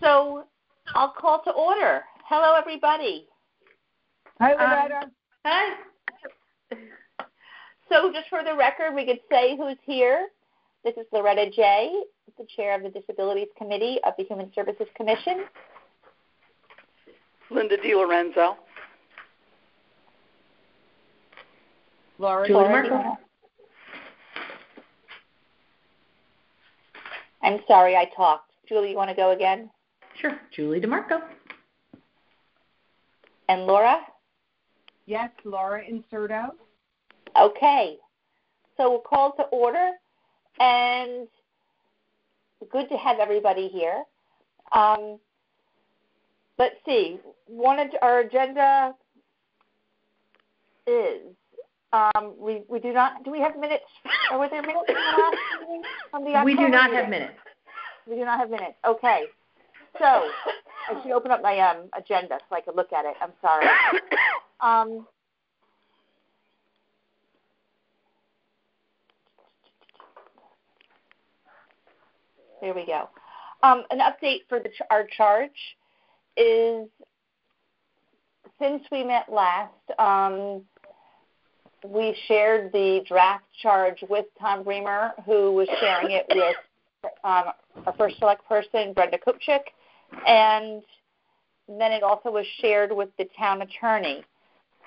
So I'll call to order. Hello, everybody. Hi, Loretta. Um, hi. So, just for the record, we could say who's here. This is Loretta J., the chair of the Disabilities Committee of the Human Services Commission. Linda DiLorenzo. Laura Julie DeMarco. I'm sorry I talked. Julie, you want to go again? Sure. Julie DeMarco. And Laura? Yes, Laura Inserto. Okay. So we'll call to order, and good to have everybody here. Um, let's see. One of our agenda is um, we we do not do we have minutes or were there minutes from the last meeting from the October We do not meeting? have minutes. We do not have minutes. Okay. So I should open up my um, agenda so I could look at it. I'm sorry. Um, there we go. Um, an update for the, our charge is since we met last, um, we shared the draft charge with Tom Bremer, who was sharing it with um, our first select person, Brenda Kupchick, and then it also was shared with the town attorney.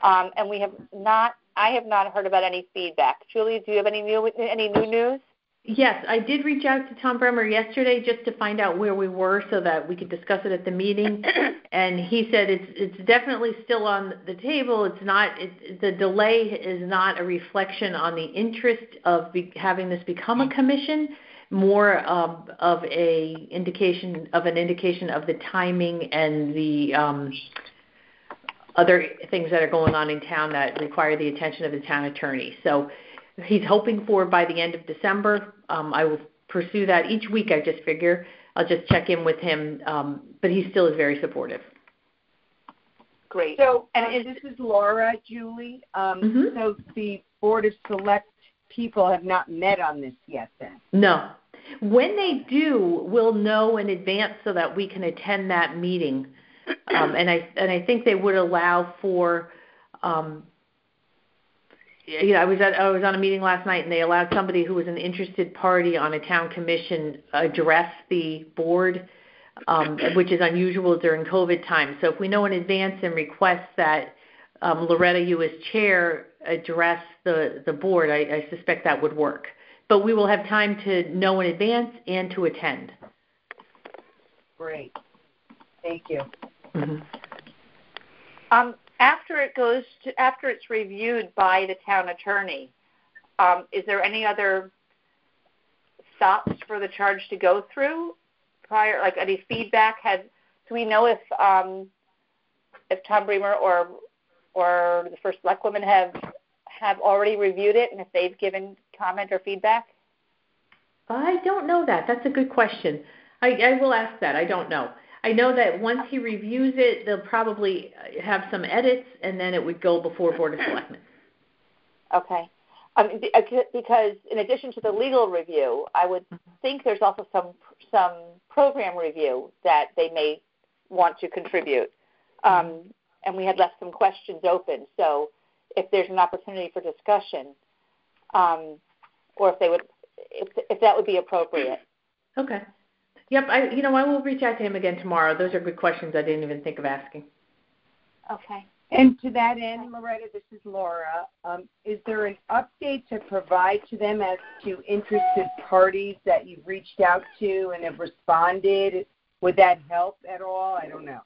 Um, and we have not, I have not heard about any feedback. Julie, do you have any new, any new news? Yes, I did reach out to Tom Bremer yesterday just to find out where we were so that we could discuss it at the meeting. and he said it's it's definitely still on the table. It's not it, the delay is not a reflection on the interest of be, having this become a commission, more um, of a indication of an indication of the timing and the um, other things that are going on in town that require the attention of the town attorney. So he's hoping for by the end of December. Um, I will pursue that each week. I just figure I'll just check in with him, um, but he still is very supportive. Great. So, and uh, this is Laura, Julie. Um, mm-hmm. So the board of select people have not met on this yet. Then no. When they do, we'll know in advance so that we can attend that meeting. Um, and I and I think they would allow for um, you know, I was at I was on a meeting last night, and they allowed somebody who was an interested party on a town commission address the board, um, which is unusual during COVID time. So if we know in advance and request that um, Loretta, you as chair, address the the board, I, I suspect that would work. But we will have time to know in advance and to attend. Great, thank you. Mm-hmm. Um, after it goes to after it's reviewed by the town attorney, um, is there any other stops for the charge to go through prior? Like any feedback? Had do we know if um, if Tom Bremer or or the first black women have have already reviewed it and if they've given comment or feedback? I don't know that. That's a good question. I, I will ask that. I don't know. I know that once he reviews it, they'll probably have some edits, and then it would go before Board of Selectmen. Okay. Um, because in addition to the legal review, I would think there's also some some program review that they may want to contribute. Um, and we had left some questions open. So if there's an opportunity for discussion, um, or if they would, if, if that would be appropriate. Okay. Yep, I you know I will reach out to him again tomorrow. Those are good questions I didn't even think of asking. Okay. And to that end, Loretta, this is Laura. Um, is there an update to provide to them as to interested parties that you've reached out to and have responded? Would that help at all? I don't know.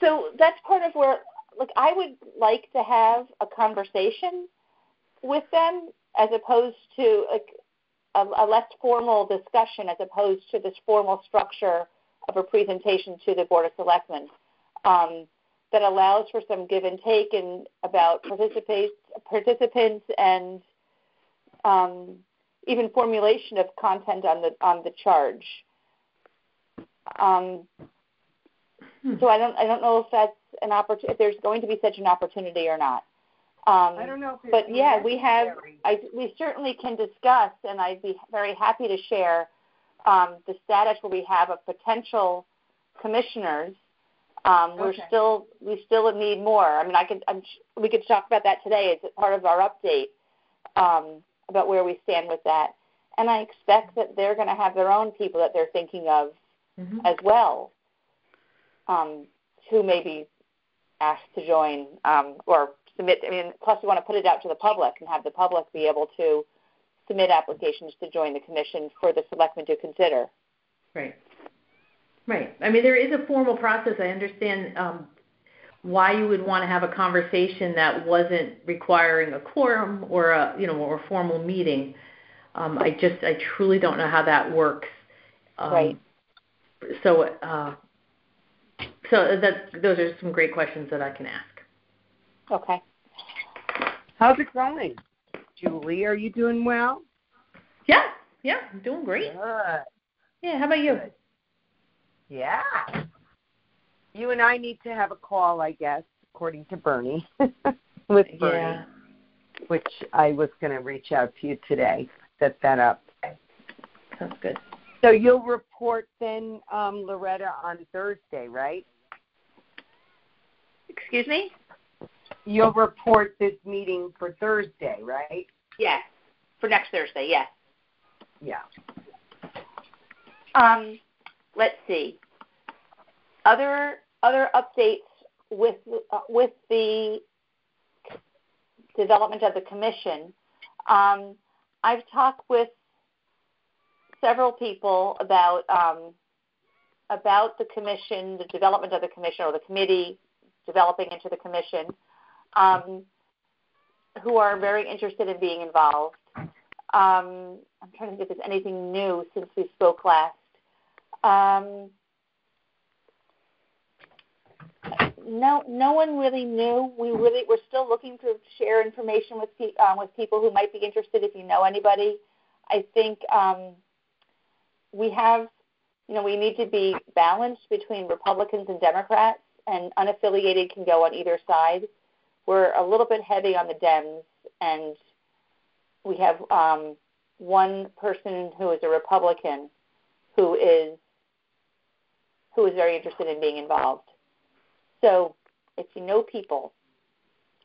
So that's part of where, like, I would like to have a conversation with them as opposed to a, a less formal discussion as opposed to this formal structure of a presentation to the Board of Selectmen um, that allows for some give and take and about participants, participants and um, even formulation of content on the on the charge. Um, hmm. So I don't I don't know if that's an opportunity if there's going to be such an opportunity or not. Um, I don't know. but yeah, we have. I, we certainly can discuss, and I'd be very happy to share um, the status where we have a potential commissioners. Um, we're Okay. still we still need more. I mean, I could I'm, we could talk about that today as part of our update um, about where we stand with that. And I expect that they're going to have their own people that they're thinking of Mhm. as well, um, who may be asked to join um, or submit. I mean, plus we want to put it out to the public and have the public be able to submit applications to join the commission for the selectmen to consider. Right. Right. I mean, there is a formal process. I understand um, why you would want to have a conversation that wasn't requiring a quorum or a you know or a formal meeting. Um, I just I truly don't know how that works. Um, Right. So uh, so that those are some great questions that I can ask. Okay. How's it going? Julie, are you doing well? Yeah. Yeah. I'm doing great. Good. Yeah. How about you? Good. Yeah. You and I need to have a call, I guess, according to Bernie, with Bernie, Yeah. which I was going to reach out to you today, set that up. Sounds good. So you'll report then, um, Loretta, on Thursday, right? Excuse me? You'll report this meeting for Thursday, right? Yes. For next Thursday, yes. Yeah. Um, let's see. Other other updates with uh, with the development of the commission. Um, I've talked with several people about um, about the commission, the development of the commission, or the committee developing into the commission, um, who are very interested in being involved. Um, I'm trying to think if there's anything new since we spoke last. Um, no, no one really knew. We really we're still looking to share information with pe- um, with people who might be interested. If you know anybody, I think um, we have, you know, we need to be balanced between Republicans and Democrats, and unaffiliated can go on either side. We're a little bit heavy on the Dems, and we have um, one person who is a Republican who is who is very interested in being involved. So if you know people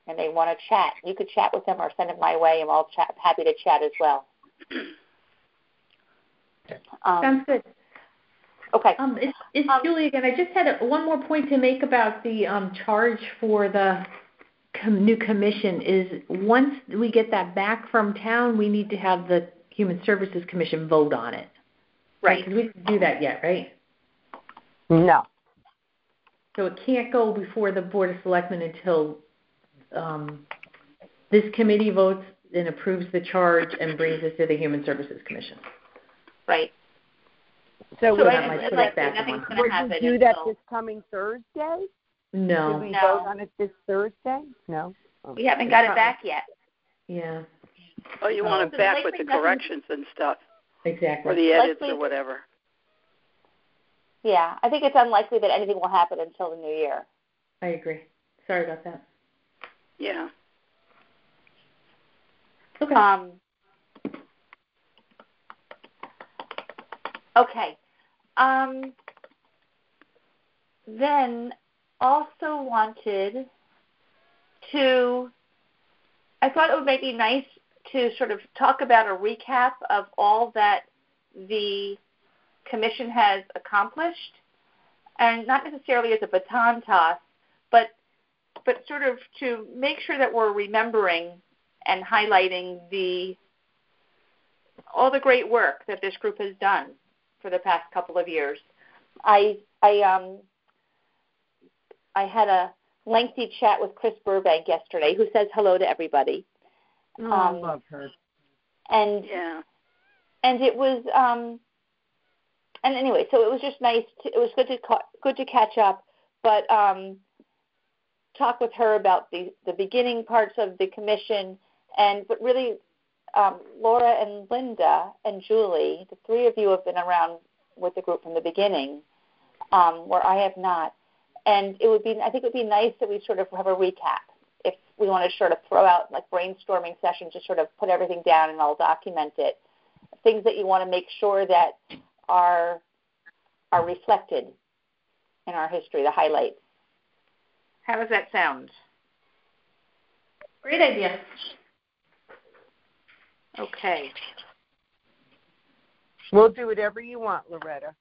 and they want to chat, you could chat with them or send them my way, and I'll chat, happy to chat as well. Um, Sounds good. Okay. Um, it's, it's Um, Julie again. I just had a, one more point to make about the um, charge for the com- new commission. Is once we get that back from town, we need to have the Human Services Commission vote on it. Right. Because we didn't do that yet, right? No. So it can't go before the Board of Selectmen until um, this committee votes and approves the charge and brings us to the Human Services Commission. Right. So, So would, I- that might I'd like back to- nothing's gonna would you do that this coming Thursday? Did No. we No. vote on it this Thursday? No. Oh. We haven't got it back yet. Yeah. Oh, you want So it back with the corrections and stuff, Exactly. or the edits Likely- or whatever. Yeah, I think it's unlikely that anything will happen until the new year. I agree. Sorry about that. Yeah. Okay. Um, okay. Um, then also wanted to, I thought it would maybe nice to sort of talk about a recap of all that the commission has accomplished, and not necessarily as a baton toss, but but sort of to make sure that we're remembering and highlighting the all the great work that this group has done for the past couple of years. I I um I had a lengthy chat with Chris Burbank yesterday, who says hello to everybody, Oh, I Um, love her. and Yeah. and it was um and anyway so it was just nice to it was good to ca- good to catch up but um talk with her about the the beginning parts of the commission and but really um Laura and Linda and Julie the three of you have been around with the group from the beginning um where I have not and it would be I think it would be nice that we sort of have a recap if we want to sort of throw out like brainstorming sessions to sort of put everything down and I'll document it things that you want to make sure that are are reflected in our history, the highlights. How does that sound? Great idea. Okay. We'll do whatever you want, Loretta.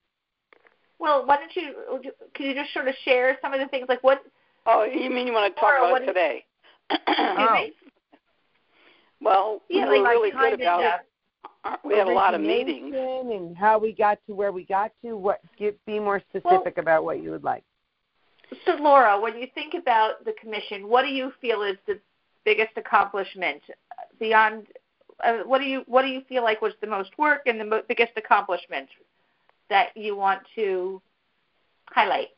Well, why don't you? Can you just sort of share some of the things like what? Oh, you mean you want to talk about what it do you- today? Excuse well, Yeah, we were like really kind good about stuff. uh, We had a lot of meetings. And how we got to where we got to. What? Get, be more specific about what you would like. So, Laura, when you think about the commission, what do you feel is the biggest accomplishment beyond? Uh, what do you What do you feel like was the most work and the mo- biggest accomplishment that you want to highlight?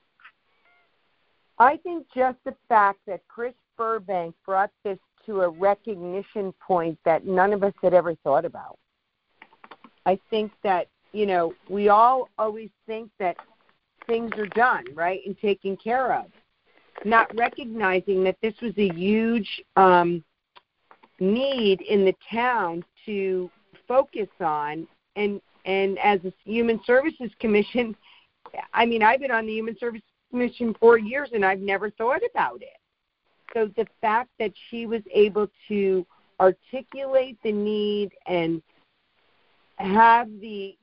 I think just the fact that Chris Burbank brought this to a recognition point that none of us had ever thought about. I think that, you know, we all always think that things are done, right, and taken care of, not recognizing that this was a huge um, need in the town to focus on. And, and as a Human Services Commission, I mean, I've been on the Human Services Commission for years and I've never thought about it. So the fact that she was able to articulate the need and have the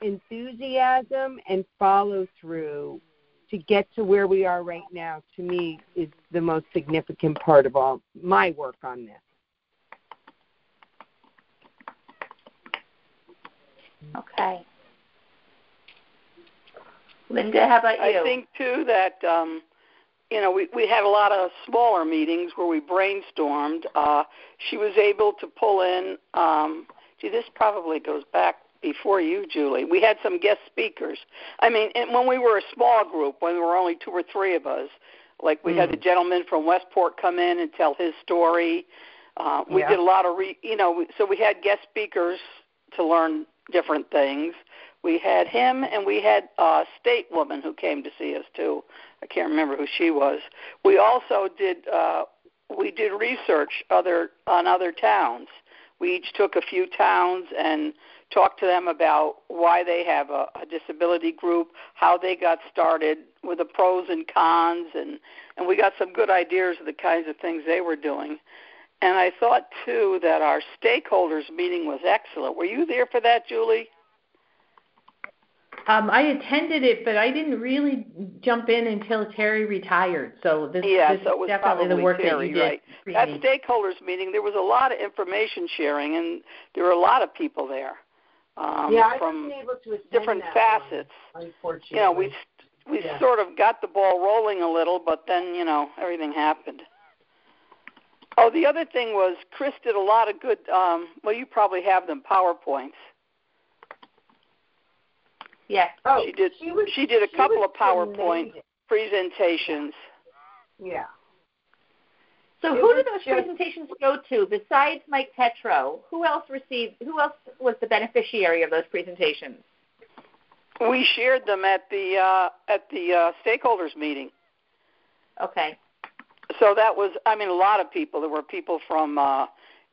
enthusiasm and follow through to get to where we are right now to me is the most significant part of all my work on this. Okay. Linda, how about you? I think too that um, you know we we had a lot of smaller meetings where we brainstormed. Uh, she was able to pull in. Um, gee, this probably goes back before you, Julie. We had some guest speakers. I mean, and when we were a small group, when there were only two or three of us, like we Mm. had the gentleman from Westport come in and tell his story. Uh, we Yeah. did a lot of re, you know, we- so we had guest speakers to learn different things. We had him, and we had a state woman who came to see us too. I can't remember who she was. We also did uh, we did research other on other towns. We each took a few towns and talked to them about why they have a, a disability group, how they got started, with the pros and cons, and and we got some good ideas of the kinds of things they were doing. And I thought too that our stakeholders meeting was excellent. Were you there for that, Julie? Um, I attended it, but I didn't really jump in until Terry retired. So this, Yeah, this so it was is definitely the probably work Terry, that you did. right. pre That me. stakeholders meeting, there was a lot of information sharing, and there were a lot of people there um, yeah, I from able to different facets. One, unfortunately. You know, we we Yeah. sort of got the ball rolling a little, but then you know everything happened. Oh, the other thing was Chris did a lot of good. Um, well, you probably have them PowerPoints. yes. oh, she did. She, was, She did a she couple of PowerPoint amazing. presentations. Yeah. So It who did those just- presentations go to besides Mike Petro? Who else received? Who else was the beneficiary of those presentations? We shared them at the uh, at the uh, stakeholders meeting. Okay. So that was, I mean, a lot of people. There were people from uh,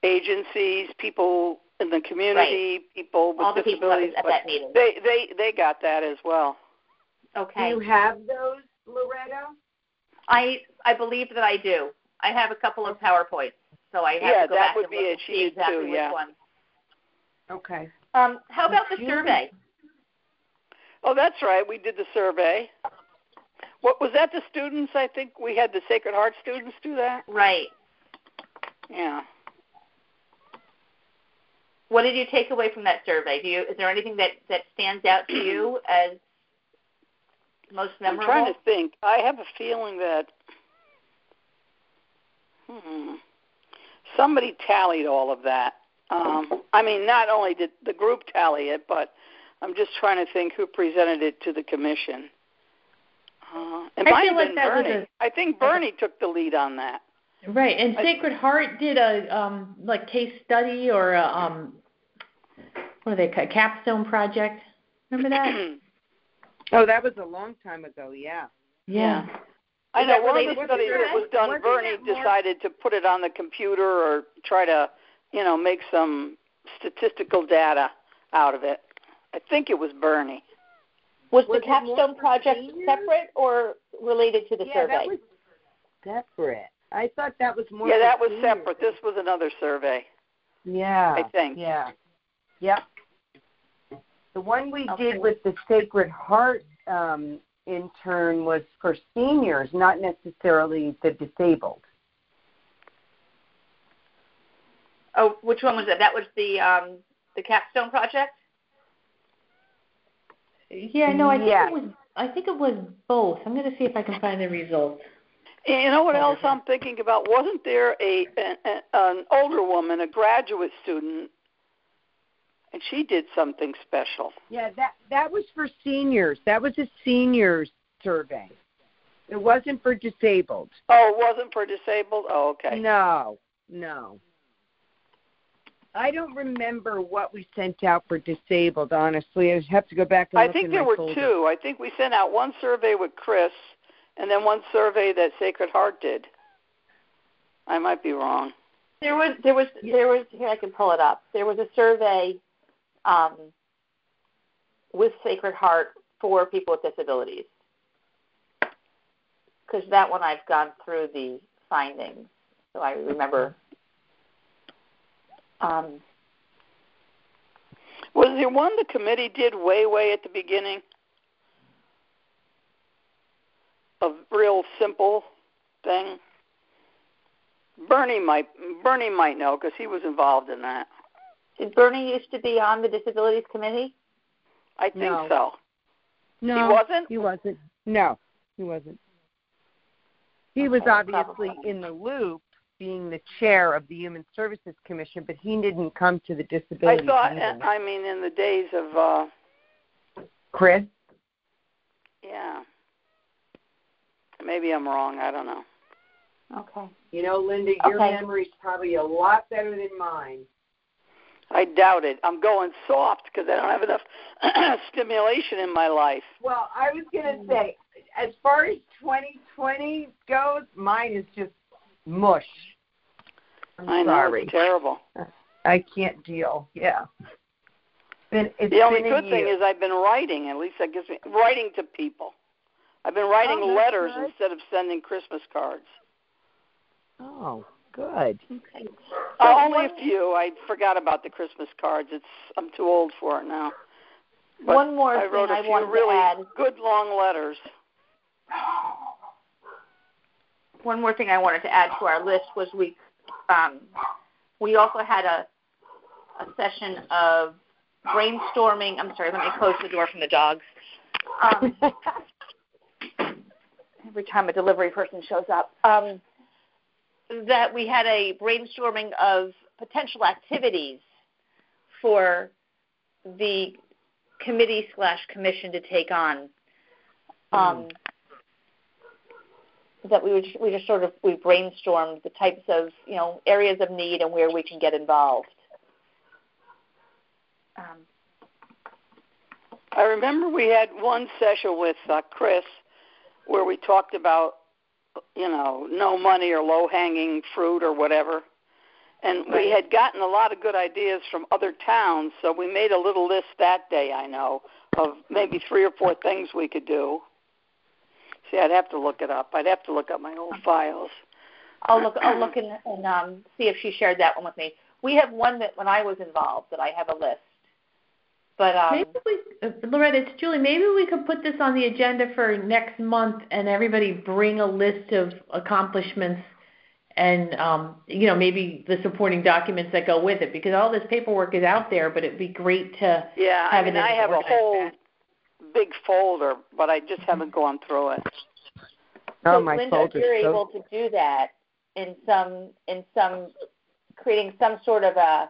agencies, people in the community, people with All the people at, disabilities. that meeting. they they they got that as well. Okay. Do you have those, Loretta? I I believe that I do. I have a couple of PowerPoints, so I have Yeah, to go that back would and be look it. and She see did exactly too, which yeah. one. Okay. Um, how about the survey? Oh, that's right. We did the survey. What was that? The students? I think we had the Sacred Heart students do that. Right. Yeah. What did you take away from that survey? Do you is there anything that that stands out to you as most memorable? I'm trying to think. I have a feeling that hmm, somebody tallied all of that. Um, I mean, not only did the group tally it, but I'm just trying to think who presented it to the commission. Uh, it I might feel have like been that was Bernie. I think Bernie took the lead on that. Right, and I- Sacred Heart did a um like case study or a um what are they ca- capstone project? Remember that? Oh, that was a long time ago. Yeah. yeah. I know that one of the studies that was done, Wasn't Bernie decided to put it on the computer or try to, you know, make some statistical data out of it. I think it was Bernie. Was, Was the capstone project seniors? separate or related to the yeah, survey? that was separate. I thought that was more. yeah, that was seniors. separate. This was another survey. Yeah. I think. Yeah. Yep. The one we Okay. did with the Sacred Heart um, intern was for seniors, not necessarily the disabled. oh, which one was that? That was the um, the capstone project. Yeah, no, I think Yeah. it was. I think it was both. I'm going to see if I can find the results. And you know what else I'm thinking about? Wasn't there a an, an- an older woman, a graduate student, and she did something special? Yeah, that that was for seniors. That was a seniors survey. It wasn't for disabled. Oh, it wasn't for disabled. Oh, okay. No, no. I don't remember what we sent out for disabled. Honestly, I have to go back and I look think in there my were folder. two. I think we sent out one survey with Chris, and then one survey that Sacred Heart did. I might be wrong. There was there was there was here I can pull it up. There was a survey um, with Sacred Heart for people with disabilities. Because that one I've gone through the findings, so I remember. Um, Was there one the committee did way, way at the beginning? A real simple thing. Bernie might Bernie might know because he was involved in that. did Bernie used to be on the disabilities committee? I think No. so. No, He wasn't. He wasn't. No, he wasn't. He was obviously probably. in the loop, being the chair of the Human Services Commission, but he didn't come to the disability. I thought. meeting. I mean, in the days of uh Chris. yeah. Maybe I'm wrong. I don't know. Okay. You know, Linda, your Okay. memory's probably a lot better than mine. I doubt it. I'm going soft because I don't have enough stimulation in my life. Well, I was going to say, as far as 2020 goes, mine is just mush. I'm I know sorry. it's terrible. I can't deal. Yeah. Been, it's the only been good thing year. is I've been writing. At least that gives me writing to people. I've been writing Oh, letters good. instead of sending Christmas cards. Oh, good. Okay. Uh, only a few. I forgot about the Christmas cards. It's I'm too old for it now. But One more I thing wrote a I few wanted really to add. good long letters. one more thing I wanted to add to our list was we um, we also had a a session of brainstorming. I'm sorry, let me close the door from the dogs. Um, every time a delivery person shows up, um, that we had a brainstorming of potential activities for the committee slash commission to take on. Um, that we would we just sort of we brainstormed the types of you know areas of need and where we can get involved. Um, I remember we had one session with uh, Chris where we talked about, you know, no money or low hanging fruit or whatever. And we had gotten a lot of good ideas from other towns, so we made a little list that day, I know, of maybe three or four things we could do. See, I'd have to look it up. I'd have to look up my old files. I'll look I'll look and, and um, see if she shared that one with me. We have one that when I was involved that I have a list, but um, Maybe we, uh, Loretta, it's Julie. Maybe we could put this on the agenda for next month, and everybody bring a list of accomplishments, and um, you know maybe the supporting documents that go with it, because all this paperwork is out there. But it'd be great to Yeah, I have mean, it I have a whole fashion. Big folder, but I just haven't gone through it. oh, so my Linda, if folder's you're so able to do that in some in some creating some sort of a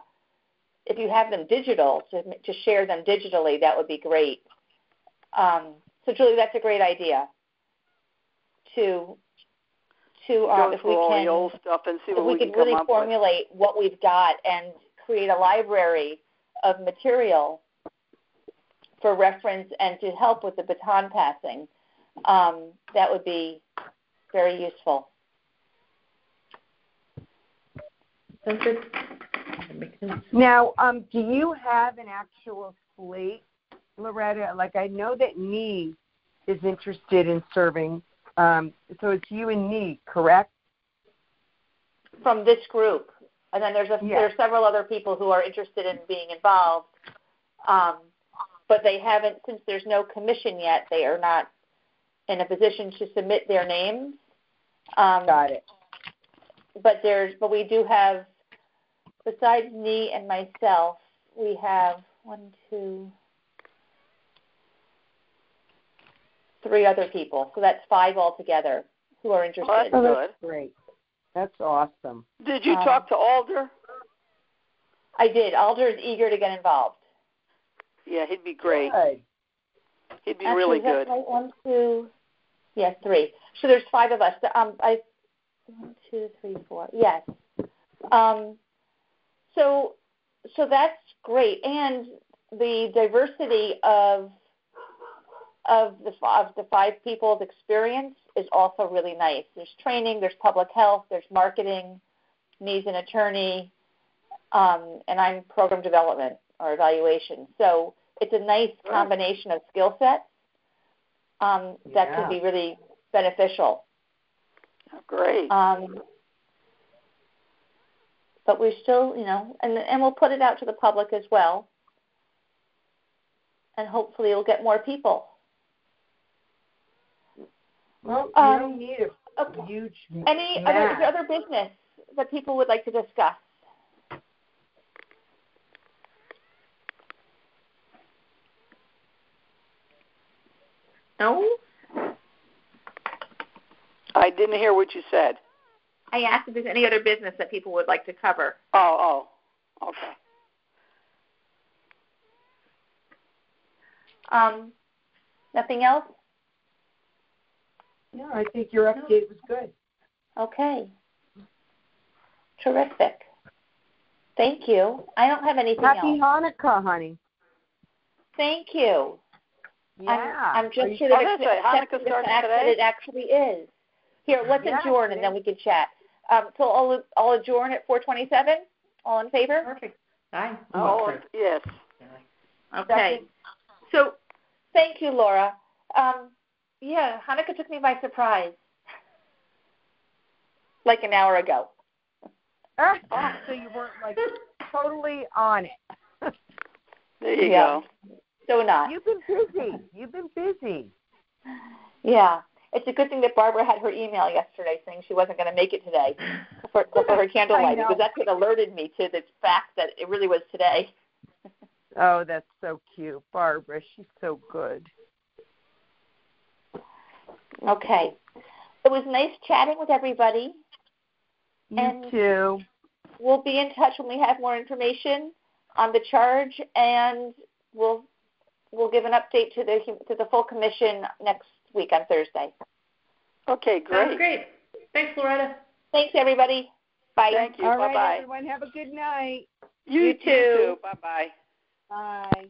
if you have them digital to to share them digitally, that would be great. Um, so Julie, that's a great idea. To to um, Go if through we all can the old stuff and see if what we we could can really up with. formulate what we've got and create a library of material for reference and to help with the baton passing, um, that would be very useful. Sounds good. Makes sense. Now, um, do you have an actual slate Loretta, like I know that Nee is interested in serving. Um, so it's you and Nee, correct? From this group, and then there's a Yeah. there's several other people who are interested in being involved. Um, but they haven't since there's no commission yet. They are not in a position to submit their names. Um, Got it. but there's but we do have besides me and myself we have one two three other people so that's five altogether who are interested Well, Oh, Good. that's great. That's awesome. Did you Um, talk to Alder? i did alder is eager to get involved Yeah, he'd be great. Good. He'd be Actually, really good. right? one two yes three so there's five of us um i one two three four yes um so so that's great and the diversity of of the of the five people's experience is also really nice. There's training, there's public health, there's marketing, needs an attorney, um, and I'm program development or evaluation. So it's a nice combination of skill sets um, that Yeah. could be really beneficial. Great. Um, but we're still, you know, and and we'll put it out to the public as well, and hopefully it'll get more people. Well, you Um, don't need a huge Any other is mass. there other business that people would like to discuss? No? I didn't hear what you said. I asked if there's any other business that people would like to cover. Oh, oh, okay. Um, nothing else? No, I think your update was good. Okay. Terrific. Thank you. I don't have anything Happy else. Hanukkah, honey. Thank you. Yeah. I'm, I'm just you- here to Oh, that's right. accept the starts fact that it actually is. Here, let's Yeah, adjourn and then we can chat. Um, so I'll, I'll adjourn at 4:27. All in favor? Perfect. Aye. Oh, yes. Okay. So, thank you, Laura. Um, yeah, Hanukkah took me by surprise. Like an hour ago. Ah, so you weren't like totally on it. There you Yeah. go. So not. You've been busy. You've been busy. Yeah. It's a good thing that Barbara had her email yesterday saying she wasn't going to make it today for, for her candlelight because that's what alerted me to the fact that it really was today. Oh, that's so cute, Barbara. She's so good. Okay. It was nice chatting with everybody. You And- too. We'll be in touch when we have more information on the charge, and we'll we'll give an update to the to the full commission next week on Thursday. Okay, Sounds great. great. Thanks, Loretta. Thanks, everybody. Bye. Thank you. All bye right, bye. everyone. Have a good night. You, You too. Bye bye. Bye.